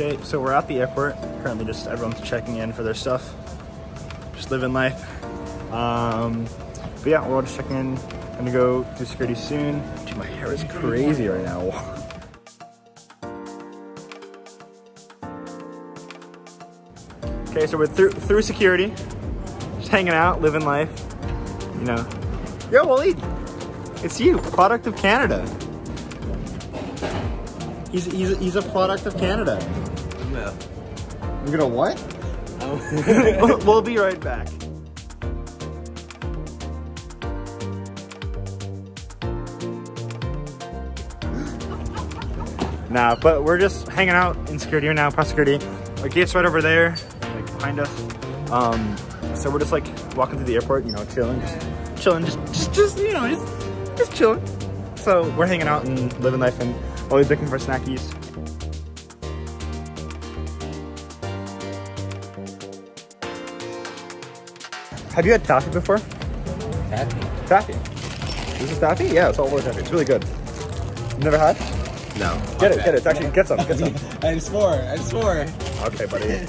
Okay, so we're at the airport. Currently just everyone's checking in for their stuff. Just living life. Um, but yeah, we're all just checking in. Gonna go do security soon. Dude, my hair is crazy right now. okay, so we're through, through security. Just hanging out, living life. You know. Yo, Waleed, it's you, product of Canada. He's, he's, he's a product of Canada. No. You're gonna what? Oh. we'll, we'll be right back. Nah, but we're just hanging out in security right now, past security. Our gate's right over there, like behind us. Um, so we're just like walking through the airport, you know, chilling, just chilling, just, just, just you know, just, just chilling. So we're hanging out and living life and always looking for snackies. Have you had taffy before? Happy? Taffy. This is taffy? Yeah, it's all over taffy. It's really good. You never had? No. Get it, get it. It's actually, get some, get some. I swore. I swore. Okay, buddy.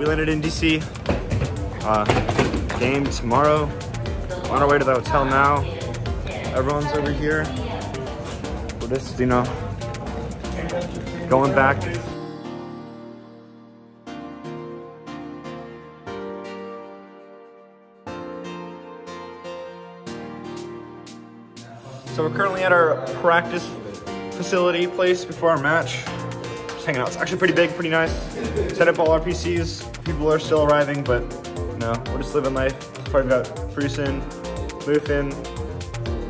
we landed in DC. Uh, game tomorrow. On our way to the hotel now. Everyone's over here. We're just, you know, going back. So we're currently at our practice facility place before our match. Just hanging out. It's actually pretty big, pretty nice. Set up all our PCs. People are still arriving, but no, we're just living life. We've got Frusin, Mufin,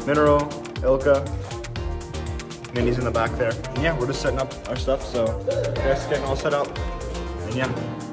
Mineral, Ilka. Minnie's in the back there. And yeah, we're just setting up our stuff, so guys getting all set up. And yeah,